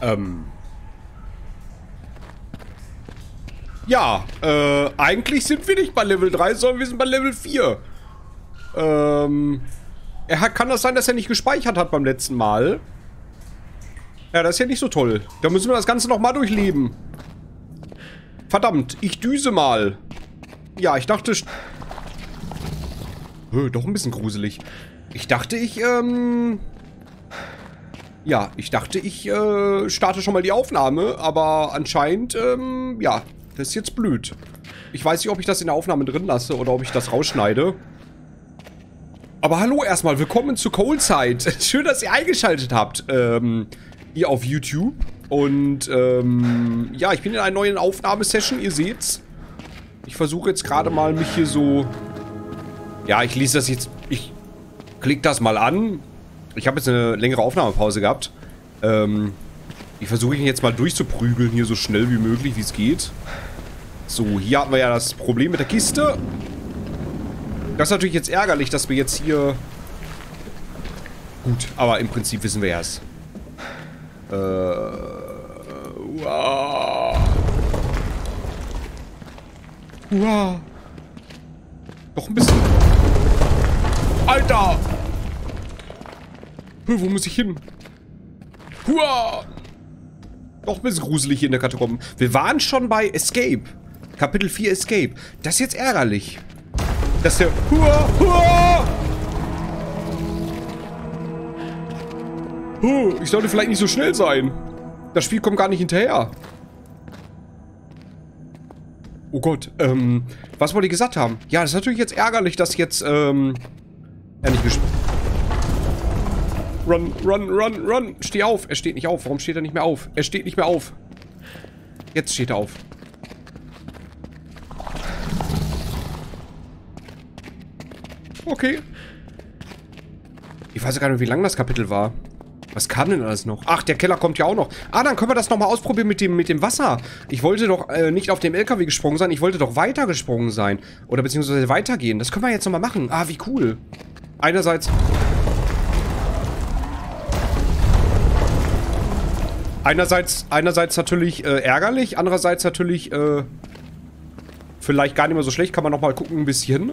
Ähm. Ja, äh, eigentlich sind wir nicht bei Level 3, sondern wir sind bei Level 4. Ähm. Er hat, kann das sein, dass er nicht gespeichert hat beim letzten Mal? Ja, das ist ja nicht so toll. Da müssen wir das Ganze nochmal durchleben. Verdammt, ich düse mal. Ja, ich dachte... Hö, doch ein bisschen gruselig. Ich dachte, ich, ähm... Ja, ich dachte, ich äh, starte schon mal die Aufnahme, aber anscheinend, ähm, ja, das ist jetzt blöd. Ich weiß nicht, ob ich das in der Aufnahme drin lasse oder ob ich das rausschneide. Aber hallo erstmal, willkommen zu Cold Schön, dass ihr eingeschaltet habt, ähm, hier auf YouTube. Und, ähm, ja, ich bin in einer neuen Aufnahmesession, ihr seht's. Ich versuche jetzt gerade mal mich hier so... Ja, ich lese das jetzt... Ich klick das mal an. Ich habe jetzt eine längere Aufnahmepause gehabt. Ähm, ich versuche ihn jetzt mal durchzuprügeln hier so schnell wie möglich, wie es geht. So, hier hatten wir ja das Problem mit der Kiste. Das ist natürlich jetzt ärgerlich, dass wir jetzt hier... Gut, aber im Prinzip wissen wir ja es. Äh... Wow. Wow. Doch ein bisschen... Alter! Wo muss ich hin? Hua! Doch ein bisschen gruselig hier in der Katakomben. Wir waren schon bei Escape. Kapitel 4 Escape. Das ist jetzt ärgerlich dass der... Hua, hua! Huh, ich sollte vielleicht nicht so schnell sein. Das Spiel kommt gar nicht hinterher. Oh Gott, ähm, was wollte ich gesagt haben? Ja, das ist natürlich jetzt ärgerlich, dass jetzt, ähm, er nicht gespielt... Run, run, run, run. Steh auf. Er steht nicht auf. Warum steht er nicht mehr auf? Er steht nicht mehr auf. Jetzt steht er auf. Okay. Ich weiß gar nicht, wie lang das Kapitel war. Was kann denn alles noch? Ach, der Keller kommt ja auch noch. Ah, dann können wir das nochmal ausprobieren mit dem, mit dem Wasser. Ich wollte doch äh, nicht auf dem LKW gesprungen sein, ich wollte doch weiter gesprungen sein. Oder beziehungsweise weitergehen. Das können wir jetzt nochmal machen. Ah, wie cool. Einerseits... Einerseits, einerseits natürlich äh, ärgerlich, andererseits natürlich äh, vielleicht gar nicht mehr so schlecht. Kann man nochmal gucken ein bisschen.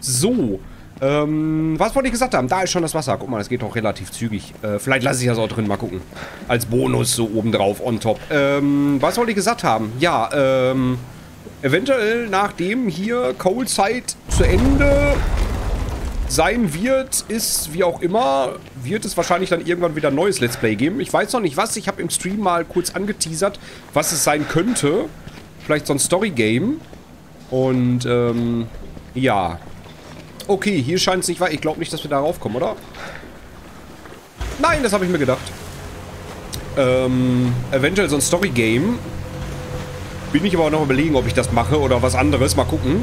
So. Ähm, was wollte ich gesagt haben? Da ist schon das Wasser. Guck mal, das geht doch relativ zügig. Äh, vielleicht lasse ich das auch drin, mal gucken. Als Bonus so obendrauf, on top. Ähm, was wollte ich gesagt haben? Ja, ähm, eventuell nachdem hier Cold Sight zu Ende sein wird, ist, wie auch immer, wird es wahrscheinlich dann irgendwann wieder ein neues Let's Play geben. Ich weiß noch nicht was. Ich habe im Stream mal kurz angeteasert, was es sein könnte. Vielleicht so ein Story-Game. Und, ähm, ja. Okay, hier scheint es nicht weit. Ich glaube nicht, dass wir darauf kommen, oder? Nein, das habe ich mir gedacht. Ähm, eventuell so ein Story-Game. Bin ich aber auch noch überlegen, ob ich das mache oder was anderes. Mal gucken.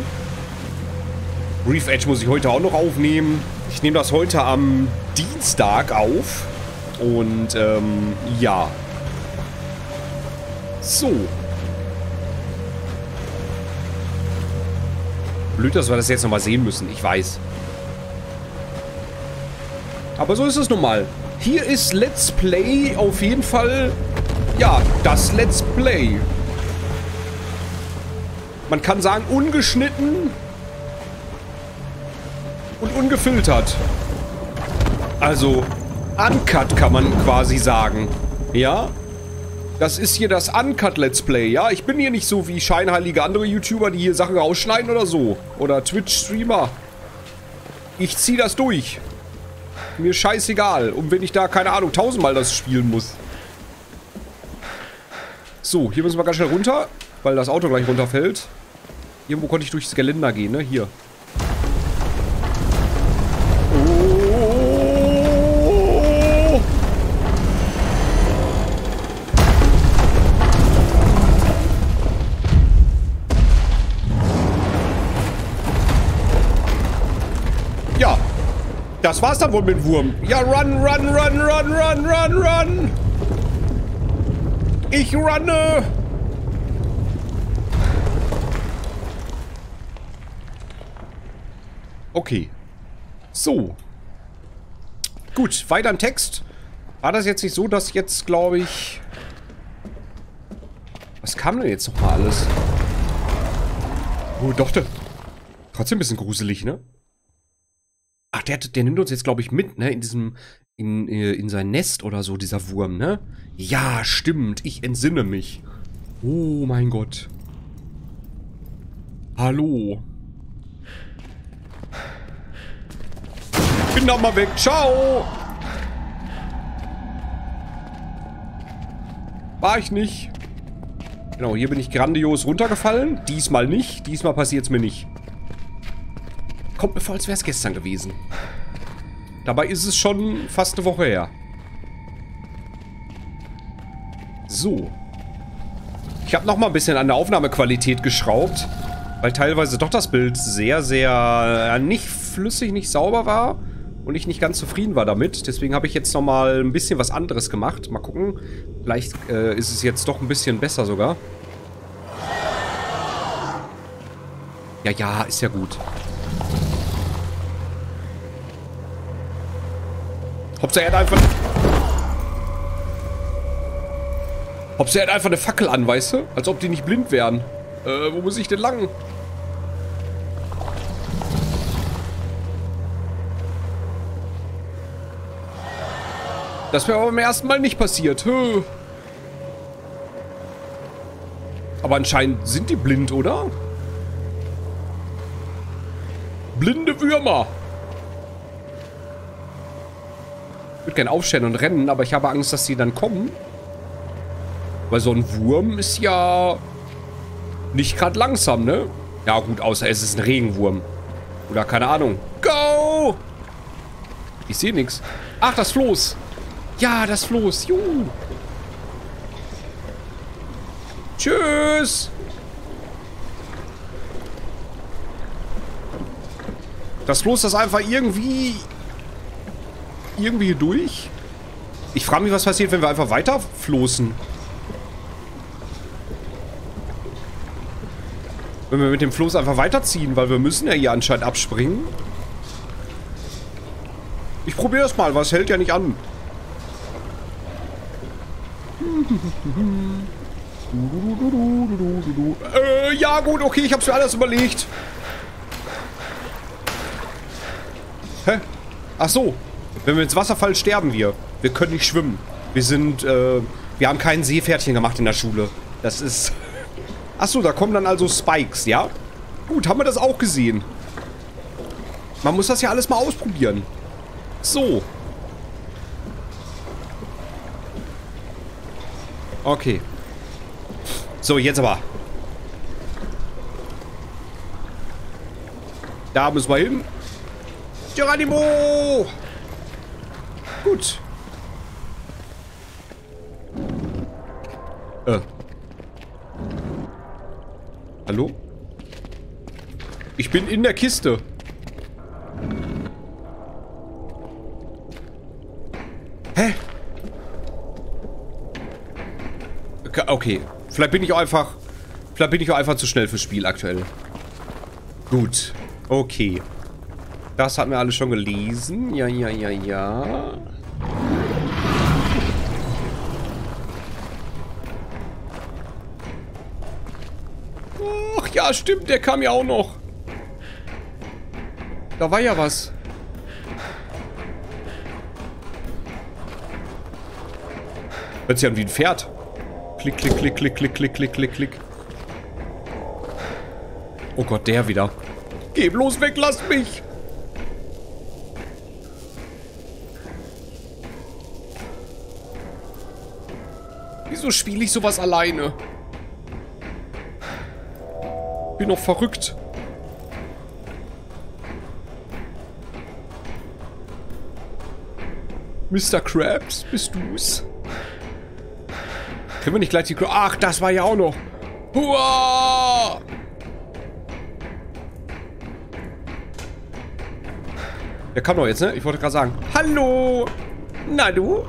Reef Edge muss ich heute auch noch aufnehmen. Ich nehme das heute am Dienstag auf. Und, ähm, ja. So. Blöd, dass wir das jetzt nochmal sehen müssen. Ich weiß. Aber so ist es nun mal. Hier ist Let's Play auf jeden Fall, ja, das Let's Play. Man kann sagen, ungeschnitten ungefiltert. Also, uncut kann man quasi sagen. Ja? Das ist hier das Uncut Let's Play, ja? Ich bin hier nicht so wie scheinheilige andere YouTuber, die hier Sachen rausschneiden oder so. Oder Twitch-Streamer. Ich zieh das durch. Mir scheißegal. Und wenn ich da, keine Ahnung, tausendmal das spielen muss. So, hier müssen wir ganz schnell runter, weil das Auto gleich runterfällt. Irgendwo konnte ich durchs Geländer gehen, ne? Hier. Das war's dann wohl mit dem Wurm. Ja, run, run, run, run, run, run, run. Ich runne. Okay. So. Gut, weiter im Text. War das jetzt nicht so, dass jetzt, glaube ich... Was kam denn jetzt nochmal alles? Oh, doch, der... Trotzdem ein bisschen gruselig, ne? Ach, der, der nimmt uns jetzt, glaube ich, mit, ne? In diesem... In, äh, in sein Nest oder so, dieser Wurm, ne? Ja, stimmt. Ich entsinne mich. Oh mein Gott. Hallo. Bin da mal weg. Ciao. War ich nicht. Genau, hier bin ich grandios runtergefallen. Diesmal nicht. Diesmal passiert es mir nicht. Kommt mir vor, als wäre es gestern gewesen. Dabei ist es schon fast eine Woche her. So. Ich habe noch mal ein bisschen an der Aufnahmequalität geschraubt, weil teilweise doch das Bild sehr, sehr äh, nicht flüssig, nicht sauber war und ich nicht ganz zufrieden war damit. Deswegen habe ich jetzt noch mal ein bisschen was anderes gemacht. Mal gucken. Vielleicht äh, ist es jetzt doch ein bisschen besser sogar. Ja, ja, ist ja gut. Hauptsache er hat einfach... Hauptsache er hat einfach eine Fackel an, weißt du? Als ob die nicht blind wären. Äh, wo muss ich denn lang? Das wäre aber beim ersten Mal nicht passiert. Aber anscheinend sind die blind, oder? Blinde Würmer. Würde gerne aufstellen und rennen, aber ich habe Angst, dass sie dann kommen. Weil so ein Wurm ist ja nicht gerade langsam, ne? Ja gut, außer es ist ein Regenwurm. Oder keine Ahnung. Go! Ich sehe nichts. Ach, das Floß. Ja, das Floß. Juhu. Tschüss. Das Floß, das einfach irgendwie irgendwie hier durch? Ich frage mich, was passiert, wenn wir einfach weiter floßen. Wenn wir mit dem Floß einfach weiterziehen, weil wir müssen ja hier anscheinend abspringen. Ich probiere es mal, was hält ja nicht an. äh, ja gut, okay, ich hab's mir alles überlegt. Hä? Ach so, wenn wir ins Wasser fallen, sterben wir. Wir können nicht schwimmen. Wir sind, äh, wir haben kein Seepferdchen gemacht in der Schule. Das ist... Achso, da kommen dann also Spikes, ja? Gut, haben wir das auch gesehen. Man muss das ja alles mal ausprobieren. So. Okay. So, jetzt aber. Da müssen wir hin. Geronimo! Gut. Äh. Hallo? Ich bin in der Kiste. Hä? Okay. Vielleicht bin ich auch einfach... Vielleicht bin ich auch einfach zu schnell fürs Spiel aktuell. Gut. Okay. Das hatten wir alle schon gelesen. Ja, ja, ja, ja. Stimmt, der kam ja auch noch. Da war ja was. Hört sich an wie ein Pferd. Klick, klick, klick, klick, klick, klick, klick, klick, klick. Oh Gott, der wieder. Geh bloß weg, lass mich. Wieso spiele ich sowas alleine? Bin doch verrückt. Mr. Krabs, bist du's? Können wir nicht gleich die... Ach, das war ja auch noch. Hua! Der kam doch jetzt, ne? Ich wollte gerade sagen. Hallo! Na du?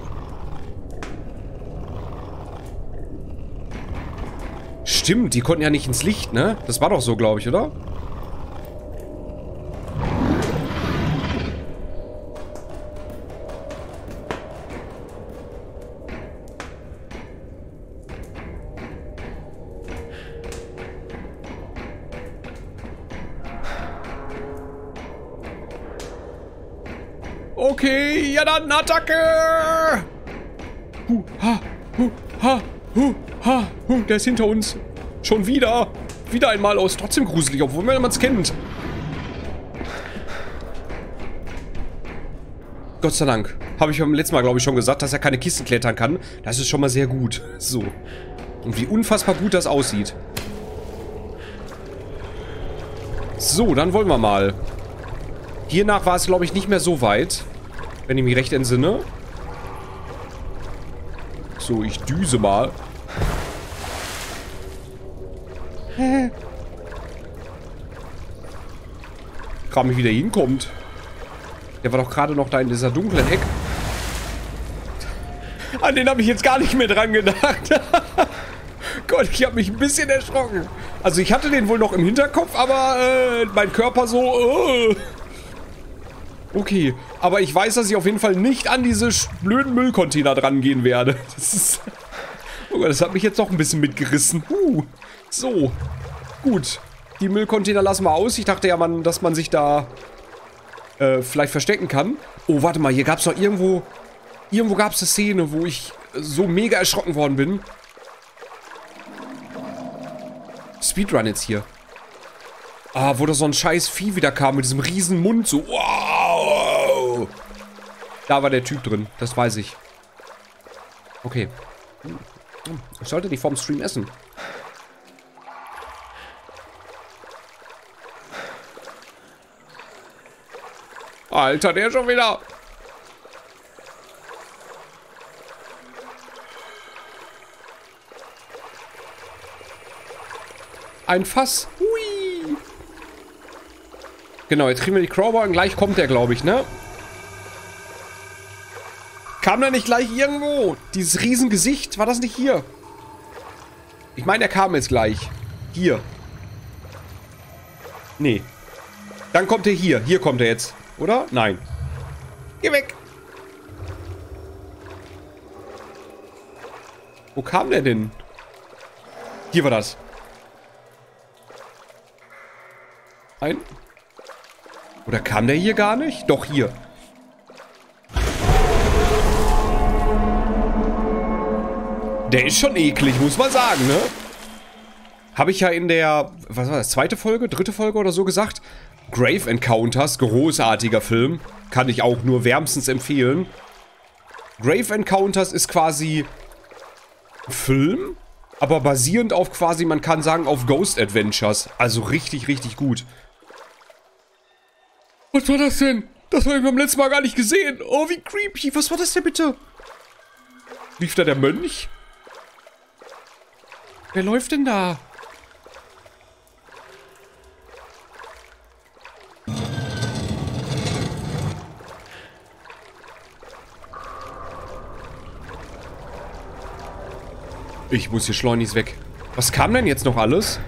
Stimmt, die konnten ja nicht ins Licht, ne? Das war doch so, glaube ich, oder? Okay, ja dann Attacke! Hu, ha, hu, ha, hu, ha, hu, der ist hinter uns. Schon wieder. Wieder einmal aus. Trotzdem gruselig, obwohl man es kennt. Gott sei Dank. Habe ich beim letzten Mal, glaube ich, schon gesagt, dass er keine Kisten klettern kann. Das ist schon mal sehr gut. So. Und wie unfassbar gut das aussieht. So, dann wollen wir mal. Hiernach war es, glaube ich, nicht mehr so weit. Wenn ich mich recht entsinne. So, ich düse mal. Kram mich wieder hinkommt. Der war doch gerade noch da in dieser dunklen Ecke. An den habe ich jetzt gar nicht mehr dran gedacht. Gott, ich habe mich ein bisschen erschrocken. Also ich hatte den wohl noch im Hinterkopf, aber äh, mein Körper so... Uh. Okay, aber ich weiß, dass ich auf jeden Fall nicht an diese blöden Müllcontainer dran gehen werde. Das ist... Oh das hat mich jetzt doch ein bisschen mitgerissen. Uh, so, gut. Die Müllcontainer lassen wir aus. Ich dachte ja, man, dass man sich da äh, vielleicht verstecken kann. Oh, warte mal, hier gab es doch irgendwo... Irgendwo gab es eine Szene, wo ich so mega erschrocken worden bin. Speedrun jetzt hier. Ah, wo da so ein scheiß Vieh wieder kam mit diesem riesen Mund, so wow. Da war der Typ drin, das weiß ich. Okay. Ich sollte die vorm Stream essen. Alter, der schon wieder. Ein Fass. Hui. Genau, jetzt kriegen wir die Crowbar und gleich kommt der, glaube ich, ne? Kam der nicht gleich irgendwo? Dieses Riesengesicht, war das nicht hier? Ich meine, er kam jetzt gleich. Hier. Nee. Dann kommt er hier. Hier kommt er jetzt. Oder? Nein. Geh weg. Wo kam der denn? Hier war das. Ein. Oder kam der hier gar nicht? Doch, hier. Der ist schon eklig, muss man sagen, ne? Habe ich ja in der, was war das, zweite Folge, dritte Folge oder so gesagt? Grave Encounters, großartiger Film. Kann ich auch nur wärmstens empfehlen. Grave Encounters ist quasi Film, aber basierend auf quasi, man kann sagen, auf Ghost Adventures. Also richtig, richtig gut. Was war das denn? Das habe ich beim letzten Mal gar nicht gesehen. Oh, wie creepy. Was war das denn bitte? Lief da der Mönch? Wer läuft denn da? Ich muss hier schleunigst weg. Was kam denn jetzt noch alles?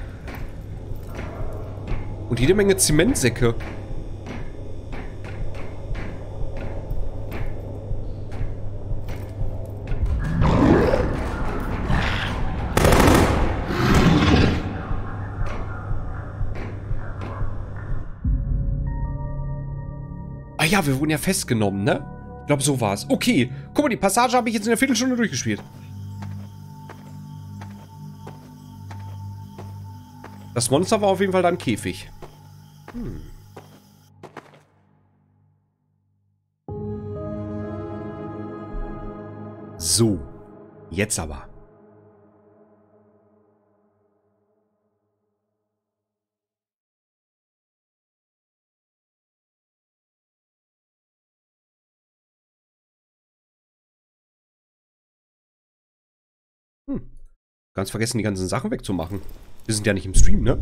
Und jede Menge Zementsäcke. Ah ja, wir wurden ja festgenommen, ne? Ich glaube, so war es. Okay, guck mal, die Passage habe ich jetzt in einer Viertelstunde durchgespielt. Das Monster war auf jeden Fall dann Käfig. Hm. So, jetzt aber. Hm. Ganz vergessen, die ganzen Sachen wegzumachen. Wir sind ja nicht im Stream, ne?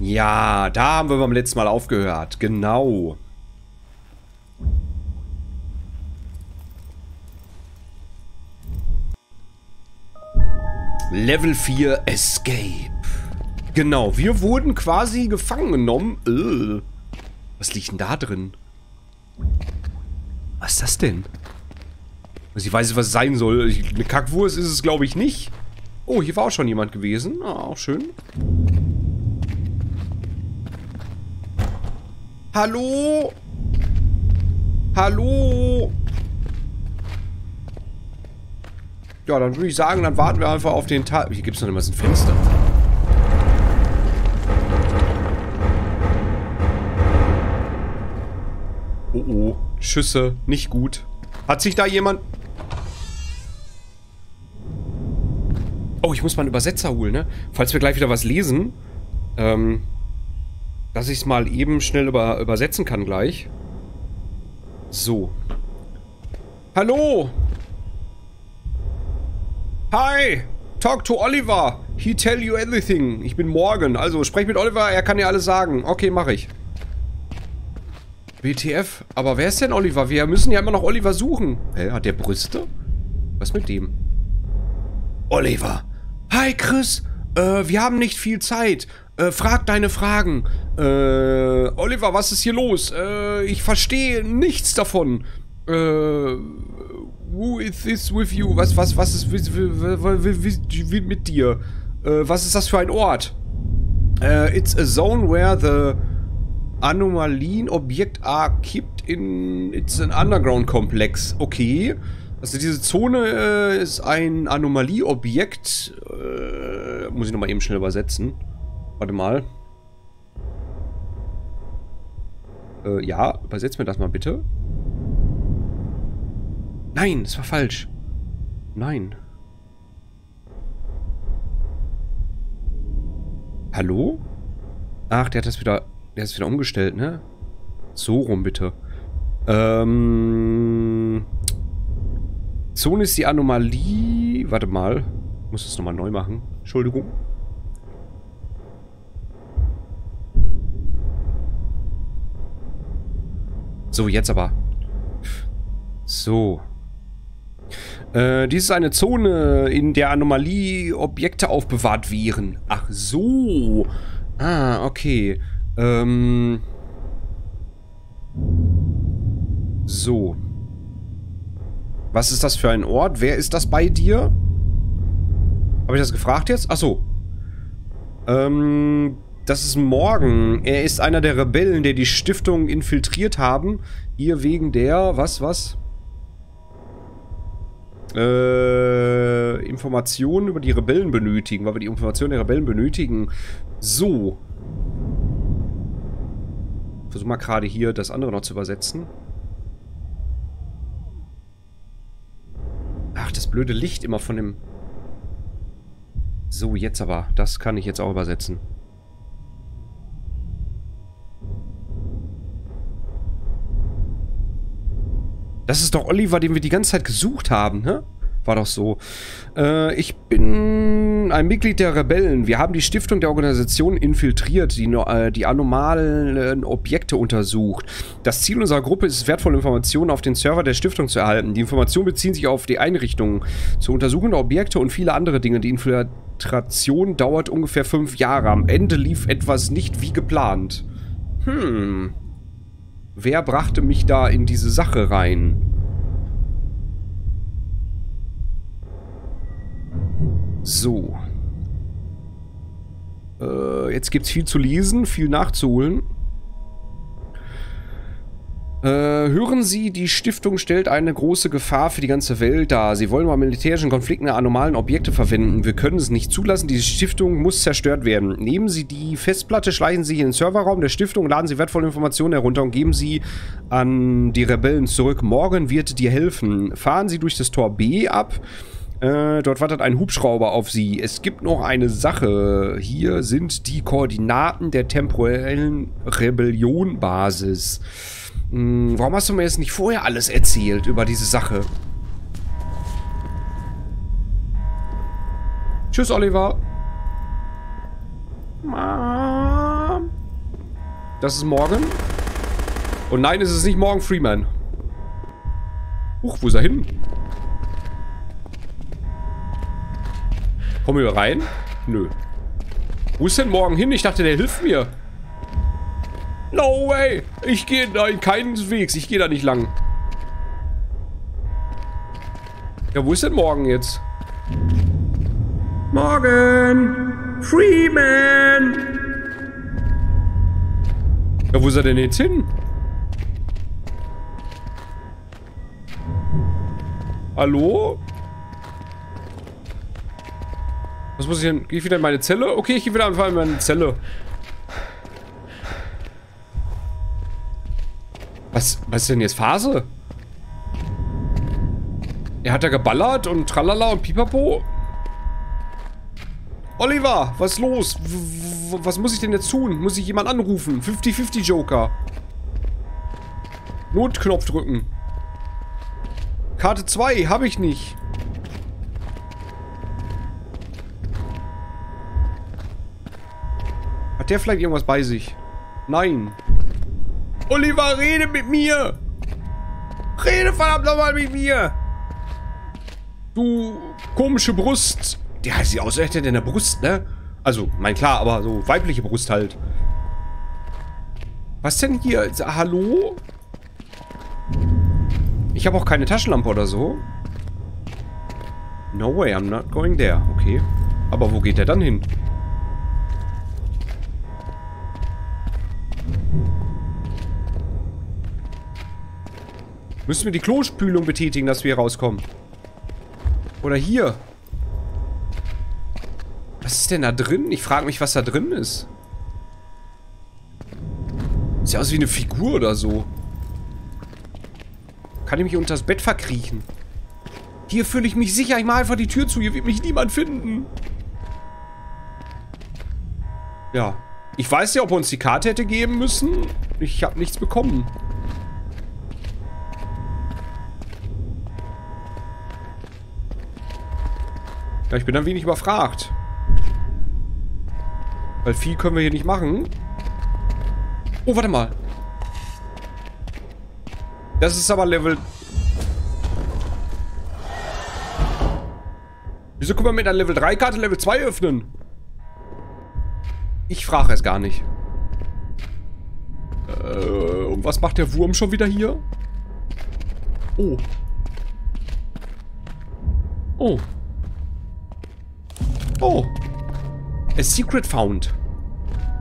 Ja, da haben wir beim letzten Mal aufgehört. Genau. Level 4 Escape. Genau, wir wurden quasi gefangen genommen. Äh, was liegt denn da drin? Was ist das denn? Also ich weiß nicht, was es sein soll. Eine Kackwurst ist es, glaube ich, nicht. Oh, hier war auch schon jemand gewesen. Ah, auch schön. Hallo? Hallo? Ja, dann würde ich sagen, dann warten wir einfach auf den Tag. Hier gibt es noch immer so ein Fenster. Oh oh, Schüsse, nicht gut. Hat sich da jemand... ich muss mal einen Übersetzer holen, ne? Falls wir gleich wieder was lesen, ähm, dass ich es mal eben schnell über, übersetzen kann gleich. So. Hallo! Hi! Talk to Oliver! He tell you everything. Ich bin Morgan. Also, sprech mit Oliver, er kann dir alles sagen. Okay, mach ich. WTF? Aber wer ist denn Oliver? Wir müssen ja immer noch Oliver suchen. Hä, hat der Brüste? Was mit dem? Oliver! Hi, Chris! Äh, wir haben nicht viel Zeit. Äh, frag deine Fragen. Äh, Oliver, was ist hier los? Äh, ich verstehe nichts davon. Äh, who is this with you? Was, was, was ist mit dir? Äh, was ist das für ein Ort? Äh, it's a zone where the Anomalien Objekt are kept in... It's an underground complex. Okay. Also diese Zone äh, ist ein Anomalieobjekt. Äh, muss ich nochmal eben schnell übersetzen. Warte mal. Äh, ja, übersetzt mir das mal bitte. Nein, es war falsch. Nein. Hallo? Ach, der hat das wieder... Der ist wieder umgestellt, ne? So rum, bitte. Ähm... Zone ist die Anomalie... Warte mal. Ich muss das nochmal neu machen. Entschuldigung. So, jetzt aber. So. Äh, dies ist eine Zone, in der Anomalie-Objekte aufbewahrt wären. Ach so. Ah, okay. Ähm. So. Was ist das für ein Ort? Wer ist das bei dir? Habe ich das gefragt jetzt? Ach so. Ähm, das ist Morgan. Er ist einer der Rebellen, der die Stiftung infiltriert haben. Hier wegen der... Was, was? Äh, Informationen über die Rebellen benötigen, weil wir die Informationen der Rebellen benötigen. So. Versuch mal gerade hier das andere noch zu übersetzen. Ach, das blöde Licht immer von dem... So, jetzt aber. Das kann ich jetzt auch übersetzen. Das ist doch Oliver, den wir die ganze Zeit gesucht haben, ne? War doch so. Äh, ich bin ein Mitglied der Rebellen. Wir haben die Stiftung der Organisation infiltriert, die äh, die anomalen Objekte untersucht. Das Ziel unserer Gruppe ist es, wertvolle Informationen auf den Server der Stiftung zu erhalten. Die Informationen beziehen sich auf die Einrichtungen zur Untersuchung der Objekte und viele andere Dinge. Die Infiltration dauert ungefähr fünf Jahre. Am Ende lief etwas nicht wie geplant. Hm. Wer brachte mich da in diese Sache rein? So. Äh, jetzt gibt es viel zu lesen, viel nachzuholen. Äh, hören Sie, die Stiftung stellt eine große Gefahr für die ganze Welt dar. Sie wollen bei militärischen Konflikten anomalen Objekte verwenden. Wir können es nicht zulassen. Diese Stiftung muss zerstört werden. Nehmen Sie die Festplatte, schleichen Sie in den Serverraum der Stiftung, laden Sie wertvolle Informationen herunter und geben Sie an die Rebellen zurück. Morgen wird dir helfen. Fahren Sie durch das Tor B ab. Äh, dort wartet ein Hubschrauber auf Sie. Es gibt noch eine Sache. Hier sind die Koordinaten der temporellen Rebellionbasis. basis hm, warum hast du mir jetzt nicht vorher alles erzählt über diese Sache? Tschüss, Oliver. Mom. Das ist morgen. Und nein, es ist nicht morgen Freeman. Huch, wo ist er hin? Kommen wir rein? Nö. Wo ist denn morgen hin? Ich dachte, der hilft mir. No way! Ich gehe, nein, keineswegs. Ich gehe da nicht lang. Ja, wo ist denn morgen jetzt? Morgen! Freeman! Ja, wo ist er denn jetzt hin? Hallo? Was muss ich denn? Gehe ich wieder in meine Zelle? Okay, ich gehe wieder einfach in meine Zelle. Was, was ist denn jetzt Phase? Er hat da geballert und tralala und pipapo. Oliver, was ist los? W was muss ich denn jetzt tun? Muss ich jemand anrufen? 50-50 Joker. Notknopf drücken. Karte 2, habe ich nicht. Der vielleicht irgendwas bei sich? Nein. Oliver, rede mit mir! Rede verdammt nochmal mit mir! Du komische Brust. Der sieht aus, als hätte der eine Brust, ne? Also, mein klar, aber so weibliche Brust halt. Was denn hier? Hallo? Ich habe auch keine Taschenlampe oder so. No way, I'm not going there. Okay. Aber wo geht der dann hin? Müssen wir die Klospülung betätigen, dass wir hier rauskommen? Oder hier? Was ist denn da drin? Ich frage mich, was da drin ist. Sieht aus wie eine Figur oder so. Kann ich mich unter das Bett verkriechen? Hier fühle ich mich sicher. Ich mache einfach die Tür zu. Hier wird mich niemand finden. Ja. Ich weiß ja, ob er uns die Karte hätte geben müssen. Ich habe nichts bekommen. Ja, ich bin ein wenig überfragt. Weil viel können wir hier nicht machen. Oh, warte mal. Das ist aber Level... Wieso können wir mit einer Level 3 Karte Level 2 öffnen? Ich frage es gar nicht. Äh, und was macht der Wurm schon wieder hier? Oh. Oh. Oh. A Secret found.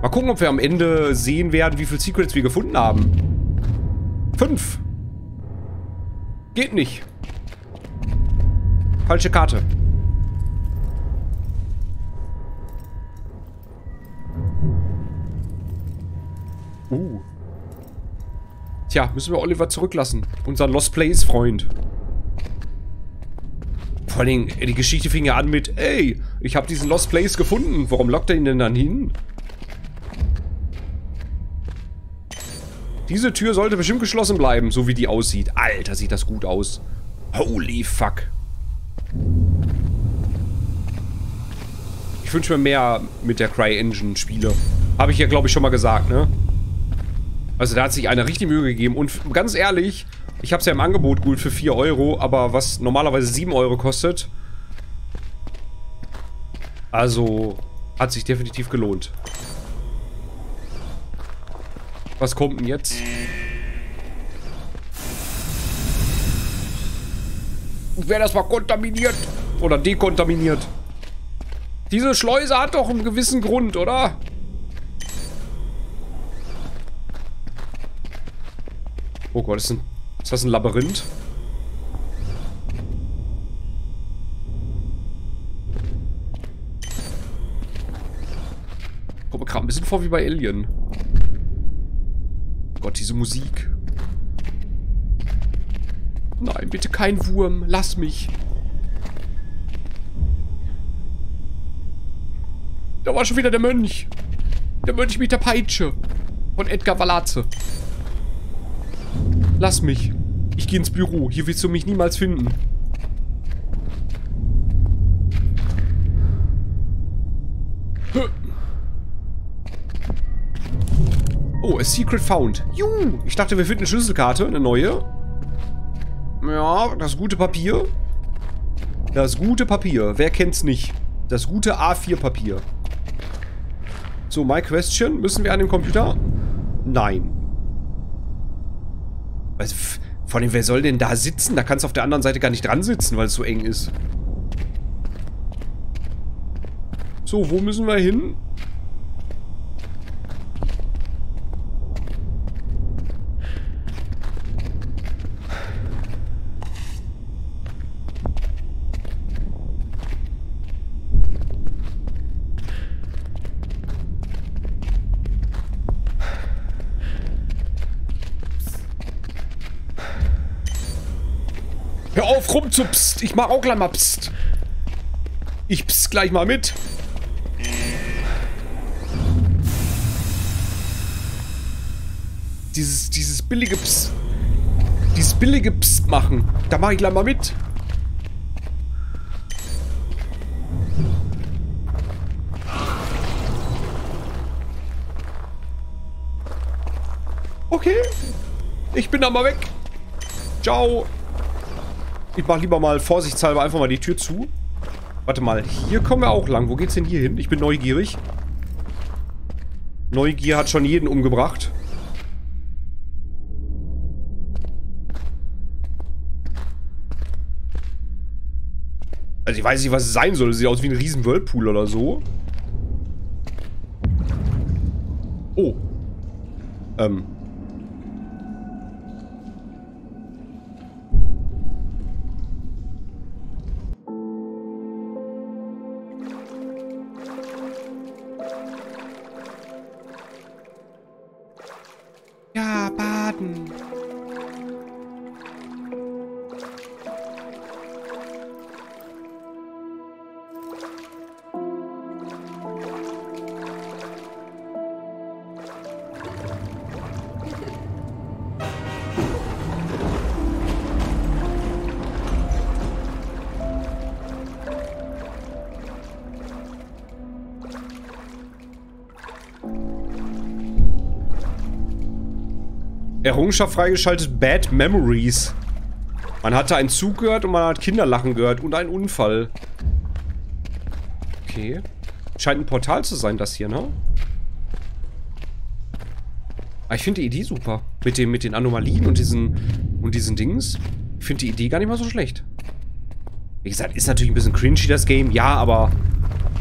Mal gucken, ob wir am Ende sehen werden, wie viele Secrets wir gefunden haben. Fünf. Geht nicht. Falsche Karte. Uh. Tja, müssen wir Oliver zurücklassen. Unser Lost Place Freund. Vor Dingen, die Geschichte fing ja an mit, ey, ich habe diesen Lost Place gefunden. Warum lockt er ihn denn dann hin? Diese Tür sollte bestimmt geschlossen bleiben, so wie die aussieht. Alter, sieht das gut aus. Holy fuck. Ich wünsche mir mehr mit der CryEngine Spiele. Habe ich ja, glaube ich, schon mal gesagt, ne? Also da hat sich einer richtig Mühe gegeben. Und ganz ehrlich, ich habe es ja im Angebot gut für 4 Euro, aber was normalerweise 7 Euro kostet. Also, hat sich definitiv gelohnt. Was kommt denn jetzt? Wer das mal kontaminiert oder dekontaminiert. Diese Schleuse hat doch einen gewissen Grund, oder? Oh Gott, ist, ein, ist das ein Labyrinth? Kommt mir gerade ein bisschen vor wie bei Alien. Gott, diese Musik. Nein, bitte kein Wurm. Lass mich. Da war schon wieder der Mönch. Der Mönch mit der Peitsche. Von Edgar Valaze. Lass mich. Ich gehe ins Büro. Hier willst du mich niemals finden. Oh, a secret found. Juhu. Ich dachte, wir finden eine Schlüsselkarte. Eine neue. Ja, das gute Papier. Das gute Papier. Wer kennt's nicht? Das gute A4-Papier. So, my question. Müssen wir an dem Computer? Nein. Also, vor allem, wer soll denn da sitzen? Da kannst du auf der anderen Seite gar nicht dran sitzen, weil es so eng ist. So, wo müssen wir hin? Auf rumzupst. Ich mach auch gleich mal pst. Ich pst gleich mal mit. Dieses, dieses billige Psst. Dieses billige Psst machen. Da mache ich gleich mal mit. Okay. Ich bin da mal weg. Ciao. Ich mach lieber mal vorsichtshalber einfach mal die Tür zu. Warte mal, hier kommen wir auch lang. Wo geht's denn hier hin? Ich bin neugierig. Neugier hat schon jeden umgebracht. Also ich weiß nicht, was es sein soll. Es sieht aus wie ein riesen Whirlpool oder so. Oh. Ähm. Errungenschaft freigeschaltet Bad Memories. Man hatte einen Zug gehört und man hat Kinderlachen gehört und einen Unfall. Okay. Scheint ein Portal zu sein, das hier, ne? Aber ich finde die Idee super. Mit, dem, mit den Anomalien und diesen, und diesen Dings. Ich finde die Idee gar nicht mal so schlecht. Wie gesagt, ist natürlich ein bisschen cringy, das Game. Ja, aber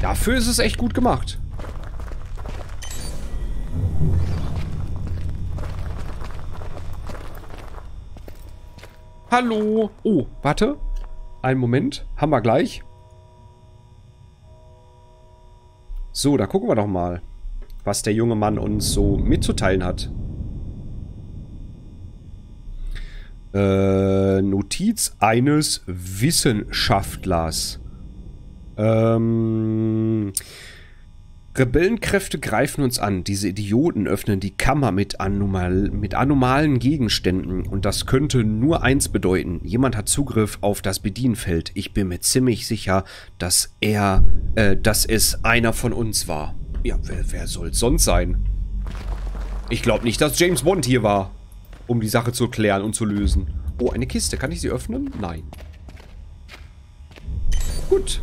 dafür ist es echt gut gemacht. Hallo. Oh, warte. Einen Moment. Haben wir gleich. So, da gucken wir doch mal, was der junge Mann uns so mitzuteilen hat. Äh, Notiz eines Wissenschaftlers. Ähm... Rebellenkräfte greifen uns an. Diese Idioten öffnen die Kammer mit, anomal, mit anomalen Gegenständen. Und das könnte nur eins bedeuten. Jemand hat Zugriff auf das Bedienfeld. Ich bin mir ziemlich sicher, dass er, äh, dass es einer von uns war. Ja, wer, wer soll sonst sein? Ich glaube nicht, dass James Bond hier war, um die Sache zu klären und zu lösen. Oh, eine Kiste. Kann ich sie öffnen? Nein. Gut.